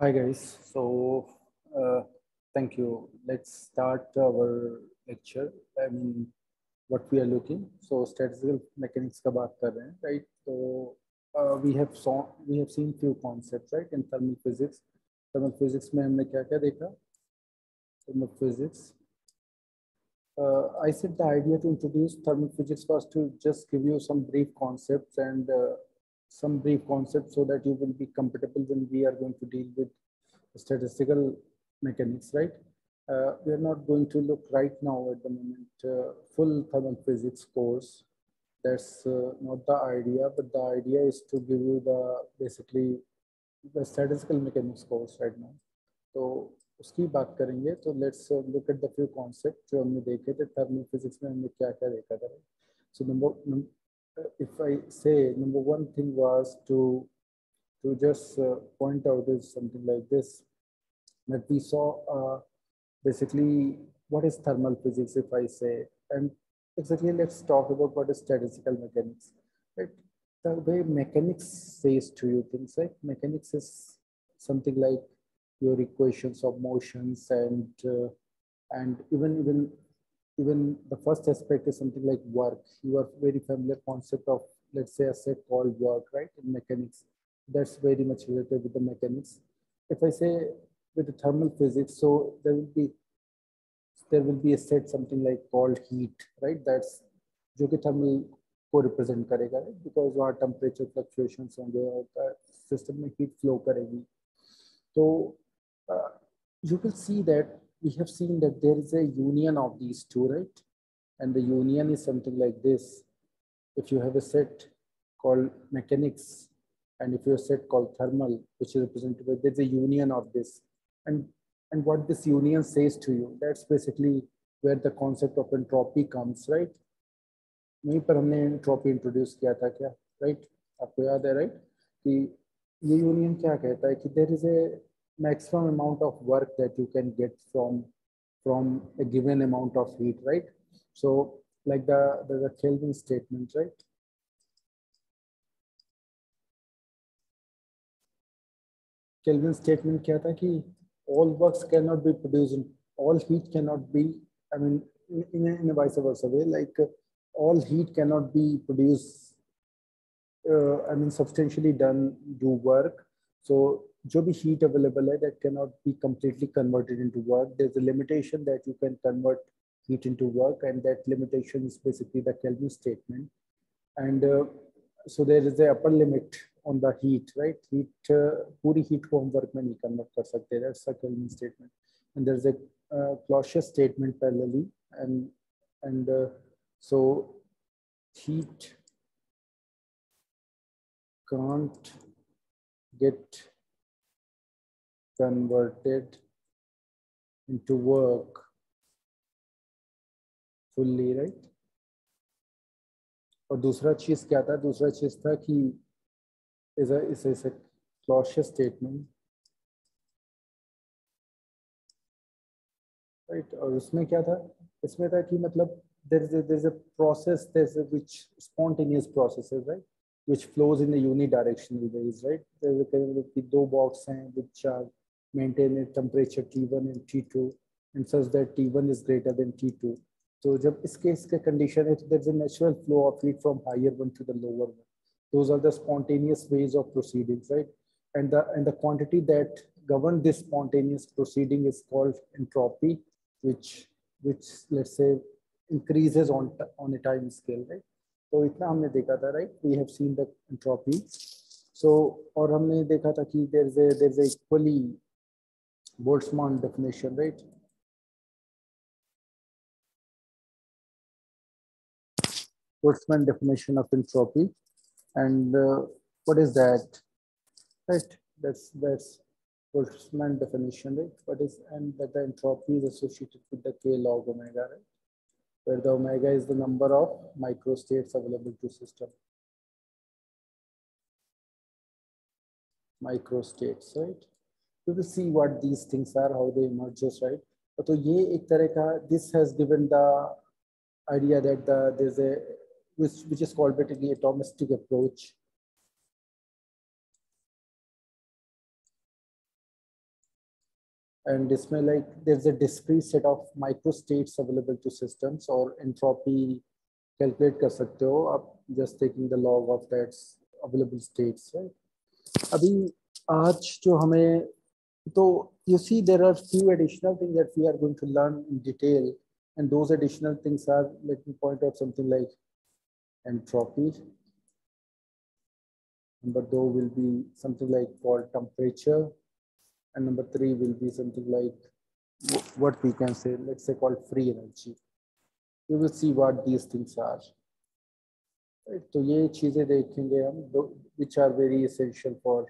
Hi guys, so uh, thank you. Let's start our lecture. I mean, what we are looking. So statistical mechanics का बात कर रहे हैं, right? So uh, we have saw we have seen few concepts, right? In thermal physics. Thermal physics में हमने क्या क्या देखा? Thermal physics. Uh, I said the idea to introduce thermal physics was to just give you some brief concepts and uh, some brief concepts so that you will be comfortable when we are going to deal with statistical mechanics, right? Uh, we are not going to look right now at the moment uh, full thermal physics course. That's uh, not the idea, but the idea is to give you the basically the statistical mechanics course right now. तो उसकी बात करेंगे तो let's look at the few concept जो हमने देखे थे thermal physics में हमने क्या क्या देखा था so number if I say number one thing was to to just uh, point out is something like this that we saw uh, basically what is thermal physics if I say and exactly let's talk about what is statistical mechanics. Right? The way mechanics says to you things like mechanics is something like your equations of motions and uh, and even even even the first aspect is something like work. You are very familiar concept of, let's say, a set called work, right? In mechanics, that's very much related with the mechanics. If I say with the thermal physics, so there will be there will be a set something like called heat, right? That's जो कि thermal को represent करेगा, right? Because वहाँ temperature fluctuations होंगे और system में heat flow करेगी. So uh, you will see that we have seen that there is a union of these two, right? And the union is something like this. If you have a set called mechanics, and if you have a set called thermal, which is represented by, there's a union of this. And, and what this union says to you, that's basically where the concept of entropy comes, right? वहीं पर हमने entropy introduce किया था क्या right आपको याद है right कि ये यूनियन क्या कहता है कि there is a maximum amount of work that you can get from from a given amount of heat, right? So like the, the, the Kelvin statement, right? Kelvin statement kya tha ki all works cannot be produced, in, all heat cannot be, I mean, in a, in a vice versa way, like uh, all heat cannot be produced, uh, I mean, substantially done, do work. So जो भी heat available है that cannot be completely converted into work. There's a limitation that you can convert heat into work and that limitation is basically the Kelvin statement. And uh, so there is a upper limit on the heat, right? Heat, uh, पूरी heat को हम work में नहीं convert कर सकते. That's the Kelvin statement. And there's a uh, Clausius statement parallelly and and uh, so heat can't get convert it into work fully, right? और दूसरा चीज़ क्या था? दूसरा चीज़ था कि is is is Clausius statement right और उसमें क्या था? इसमें था कि मतलब there is there is a process there is which spontaneous process is right which flows in the unidirection with is right there is a दो बॉक्स हैं which are maintain a temperature T1 and T2 and such that T1 is greater than T2. So जब इस case के condition है there's a natural flow of heat from higher one to the lower one. Those are the spontaneous ways of proceedings, right? And the and the quantity that govern this spontaneous proceeding is called entropy, which which let's say increases on on a time scale, right? तो इतना हमने देखा था, right? We have seen the entropy. So और हमने देखा था कि there's a there's a equally Boltzmann definition, right? Boltzmann definition of entropy. And uh, what is that? Right, that's that's Boltzmann definition, right? What is and that the entropy is associated with the k log omega, right? Where the omega is the number of microstates available to system. Microstates, right? To, to see what these things are, how they emerges, right? So ये एक तरह का this has given the idea that the there's a which which is called basically atomistic approach. and इसमें like there's a discrete set of microstates available to systems or entropy calculate कर सकते हो आप just taking the log of that available states right अभी आज जो हमें So you see there are few additional things that we are going to learn in detail. And those additional things are let me point out something like entropy. Number two will be something like called temperature. And number three will be something like what we can say let's say called free energy. You will see what these things are. So which are very essential for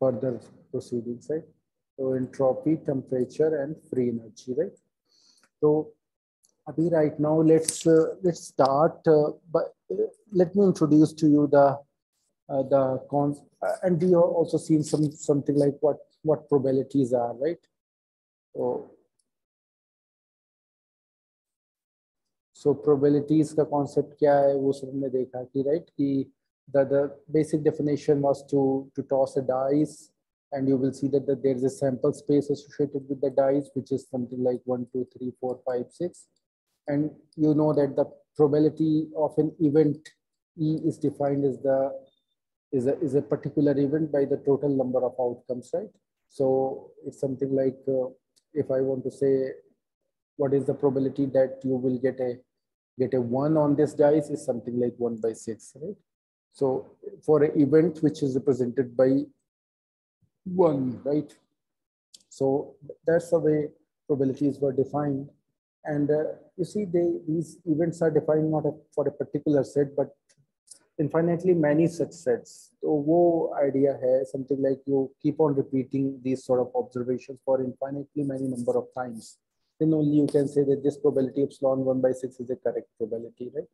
further proceedings, right? So entropy, temperature, and free energy, right? So Abhi, right now let's uh, let's start. Uh, but uh, let me introduce to you the uh, the cons uh, and we have also seen some something like what what probabilities are right so so probabilities का concept क्या है वो सब हमने देखा कि right कि the the basic definition was to to toss a dice and you will see that, that there's a sample space associated with the dice which is something like one two three four five six and you know that the probability of an event E is defined as the is a, is a particular event by the total number of outcomes, right? So it's something like, uh, if I want to say, what is the probability that you will get a get a one on this dice is something like one by six, right? So for an event which is represented by one, right? So that's the way probabilities were defined. And uh, you see, they, these events are defined not for a particular set, but infinitely many such sets. So wo idea hai something like you keep on repeating these sort of observations for infinitely many number of times. Then only you can say that this probability epsilon 1 by 6 is a correct probability, right?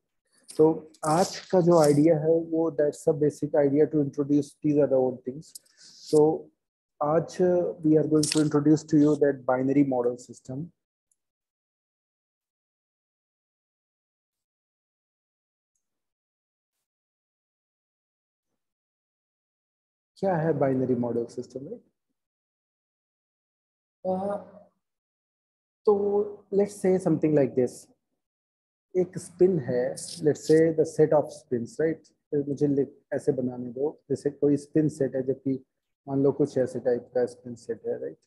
तो आज का जो idea है, वो that's a basic idea to introduce these are own things so आज we are going to introduce to you that binary model system क्या है binary model system तो let's say something like this एक spin है let's say the set of spin right मुझे ऐसे बनाने दो, जैसे कोई स्पिन सेट है, जबकि मान लो कुछ ऐसे टाइप का स्पिन सेट है राइट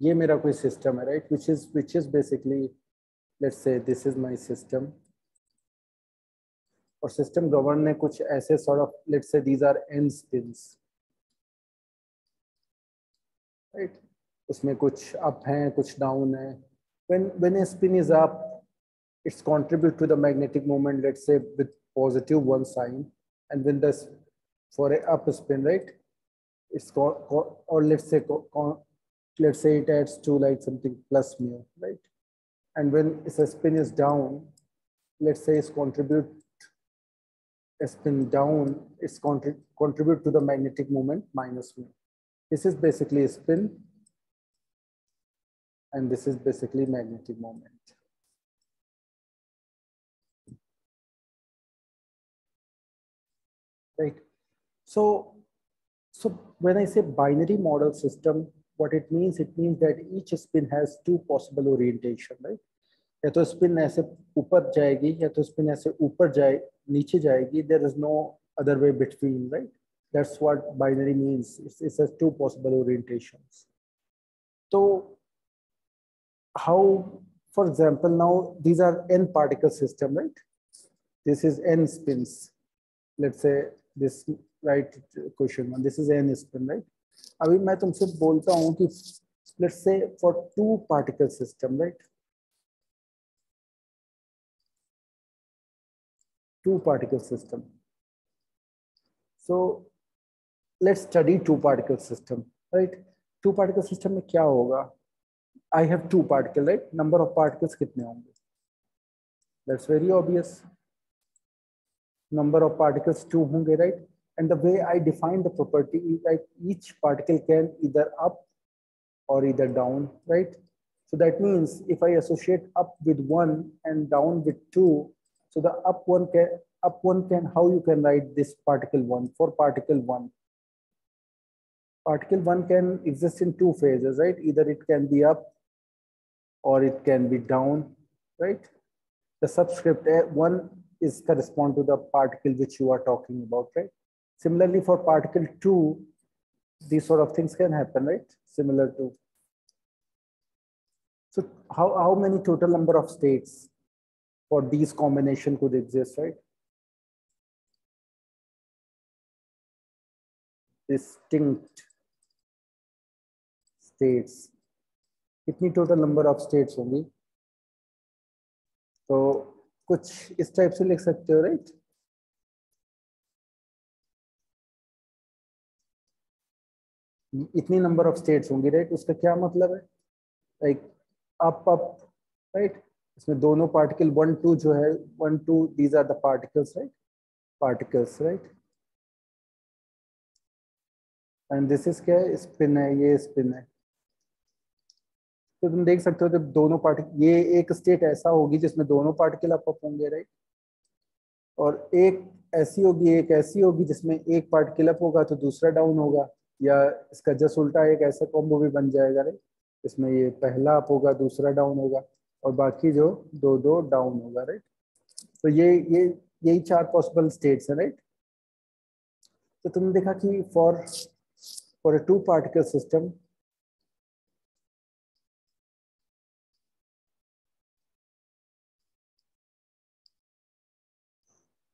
ये मेरा कोई सिस्टम है right which is which is basically let's say this is my system और सिस्टम गवर्न ने कुछ ऐसे sort of let's say these are N spins right उसमें कुछ अप हैं कुछ डाउन है when when a spin is up it's contribute to the magnetic moment let's say with positive one sign and when this for a up spin right it's called or let's say let's say it adds to like something plus mu right and when it's a spin is down let's say it's contribute spin down, it's contrib contribute to the magnetic moment minus mu. This is basically a spin, and this is basically magnetic moment. Right. So, so when I say binary model system, what it means, it means that each spin has two possible orientation, right? या तो spin ऐसे ऊपर जाएगी या तो spin ऐसे ऊपर जाए नीचे जाएगी there is no other way between right that's what binary means it's, it's has two possible orientations so how for example now these are n particle system right this is n spins let's say this right question one this is n spin right अभी मैं तुमसे बोलता हूँ कि let's say for two particle system right two particle system. So let's study two particle system, right? Two particle system में क्या होगा? I have two particle, right? Number of particles कितने होंगे? That's very obvious. Number of particles two होंगे, right? And the way I define the property is like each particle can either up or either down, right? So that means if I associate up with one and down with two, so the up one can up one can, how you can write this particle one for particle one? Particle one can exist in two phases, right? Either it can be up or it can be down, right? The subscript eh, one is correspond to the particle which you are talking about, right? Similarly, for particle two, these sort of things can happen, right? Similar to. So how, how many total number of states for these combination could exist, right? Distinct states. कितनी total number of states होंगी? तो कुछ इस type से लिख सकते हो right इतनी नंबर ऑफ़ स्टेट्स होंगी राइट उसका क्या मतलब है? लाइक अप अप राइट इसमें दोनों पार्टिकल वन टू जो है one two these are the particles right particles right and this is क्या है? स्पिन है, ये स्पिन है। तो तुम देख सकते हो जब दोनों पार्टिकल ये एक स्टेट ऐसा होगी जिसमें दोनों पार्टिकल अप अप होंगे राइट और एक ऐसी होगी, एक ऐसी होगी जिसमें एक पार्टिकल अप होगा तो दूसरा डाउन होगा, या इसका जस्ट उल्टा एक ऐसा कॉम्बो भी बन जाएगा राइट इसमें ये पहला अप होगा, दूसरा डाउन होगा, और बाकी जो दो दो डाउन होगा राइट तो ये ये, यही चार पॉसिबल स्टेट्स है राइट तो तुमने देखा कि for for a two particle system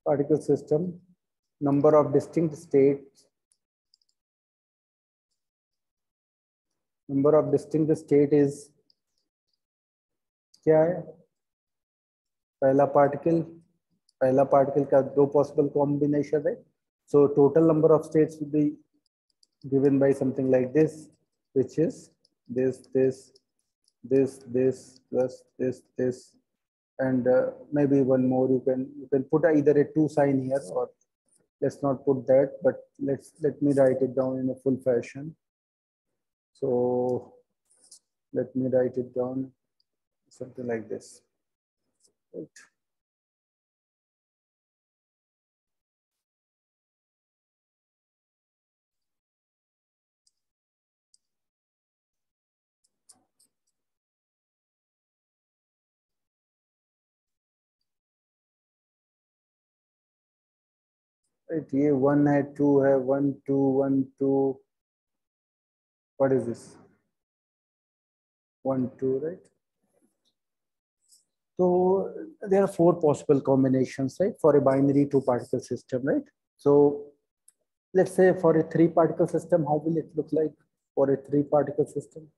particle system, number of distinct states, number of distinct state is क्या है पहला पार्टिकल पहला पार्टिकल का दो पॉसिबल कॉम्बिनेशन है so total number of states will be given by something like this which is this this this this plus this this and uh, maybe one more you can you can put either a two sign here or let's not put that but let's let me write it down in a full fashion so let me write it down something like this right. right here one had two have one two one two what is this one two right so there are four possible combinations, right, for a binary two particle system, right? So let's say for a three particle system, how will it look like for a three particle system?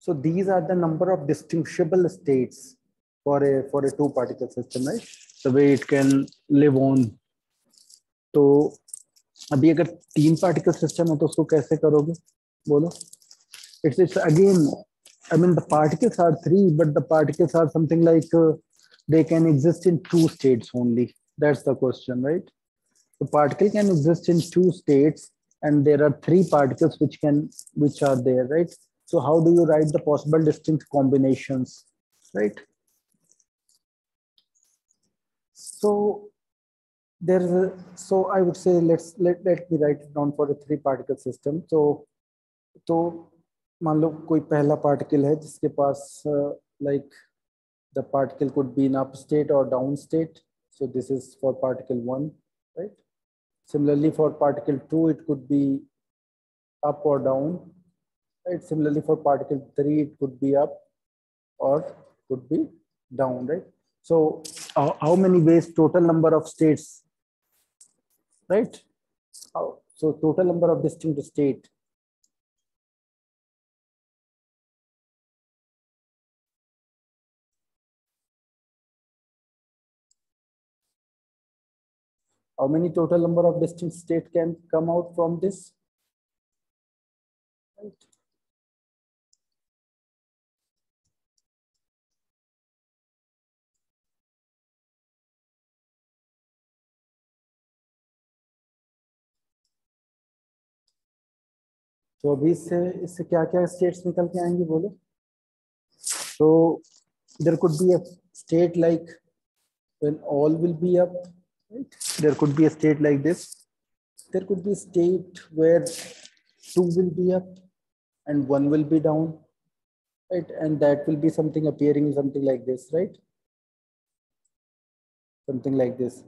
So these are the number of distinguishable states for a for a two particle system, right? The way it can live on. तो अभी अगर तीन particle system है तो उसको कैसे करोगे बोलो it's it's again I mean the particles are three, but the particles are something like uh, they can exist in two states only. That's the question, right? The particle can exist in two states, and there are three particles which can which are there, right? So how do you write the possible distinct combinations, right? So there's a, so I would say let's let let me write it down for a three particle system. So तो मान लो कोई पहला particle है जिसके पास like the particle could be in up state और down state so this is for particle 1 right similarly for particle 2 it could be up or down right? Similarly, for particle three, it could be up or could be down, right? So uh, how many ways total number of states, right? So total number of distinct state. How many total number of distinct state can come out from this? Right. तो अभी इससे इससे क्या क्या states निकल के आएंगे बोलो तो there could be a state like when all will be up right there could be a state like this there could be a state where two will be up and one will be down right and that will be something appearing something like this right something like this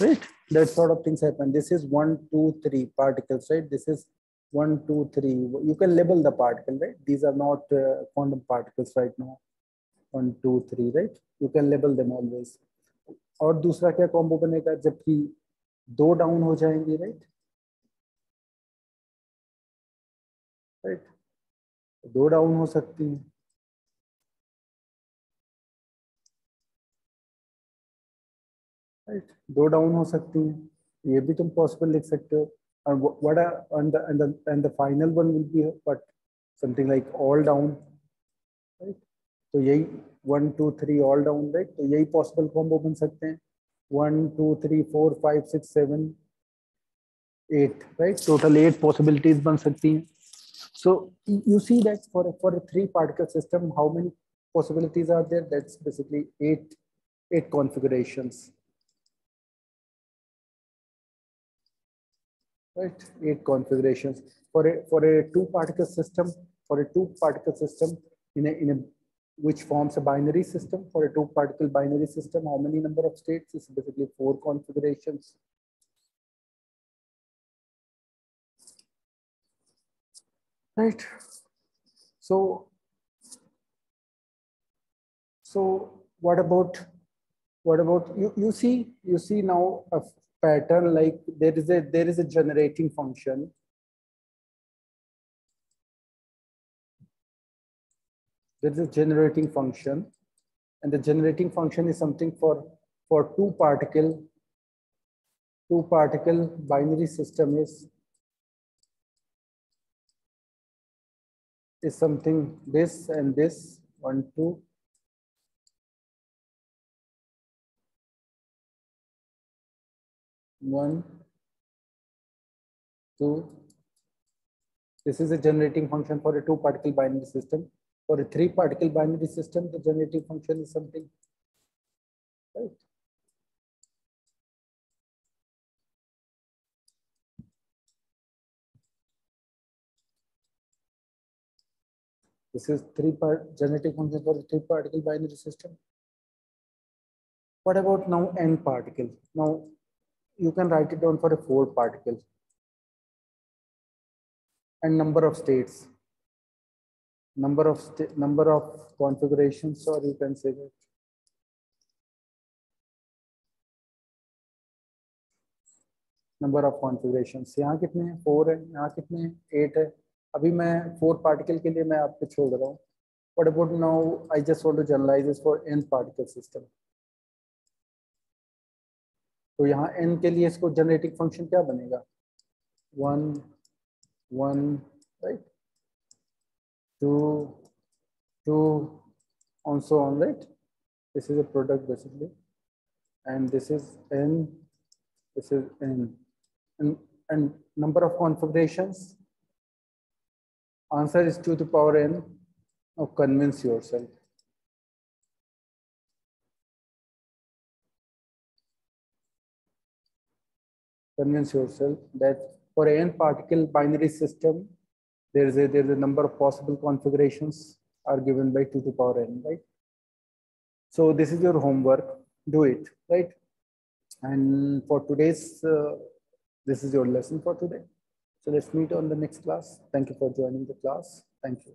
right that sort of things happen this is one two three particles right this is one, two, three. You can label the particle, right? These are not uh, quantum particles right now. One, two, three, right? You can label them always. और दूसरा क्या combo बनेगा जबकि दो down हो जाएँगे right right दो down हो सकती हैं राइट दो डाउन हो सकती हैं ये भी तुम पॉसिबल लिख सकते हो and what are and the and the and the final one will be what something like all down right तो यही one two three all down right तो यही पॉसिबल कॉम्बो बन सकते हैं one two three four five six seven eight right total eight possibilities बन सकती हैं so you see that for a, for a three particle system how many possibilities are there that's basically eight eight configurations right? Eight configurations for a for a two particle system. For a two particle system in a in a which forms a binary system. For a two particle binary system, how many number of states is basically four configurations. Right. So so what about what about you you see you see now a pattern like there is a there is a generating function. There is a generating function. And the generating function is something for for two particle. Two particle binary system is is something this and this. One two one, two. This is a generating function for a two particle binary system. For a three particle binary system, the generating function is something, right? This is three part generating function for a three particle binary system. What about now n particle? Now you can write it down for a four particle and number of states number of number of configurations or you can say that number of configuration यहाँ कितने हैं four है यहाँ कितने हैं eight है अभी मैं फोर पार्टिकल के लिए मैं आपको छोड़ रहा हूँ but about now I just want to generalise for N particle system तो यहाँ एन के लिए इसको जनरेटिंग फंक्शन क्या बनेगा one one right two two on so on right this is a product basically and this is n this is n and, and number of configurations answer is 2 to the power n now convince yourself Convince yourself that for a n particle binary system, there is a there is a number of possible configurations are given by 2 to power n, right? So this is your homework. Do it, right? And for today's, uh, this is your lesson for today. So let's meet on the next class. Thank you for joining the class. Thank you.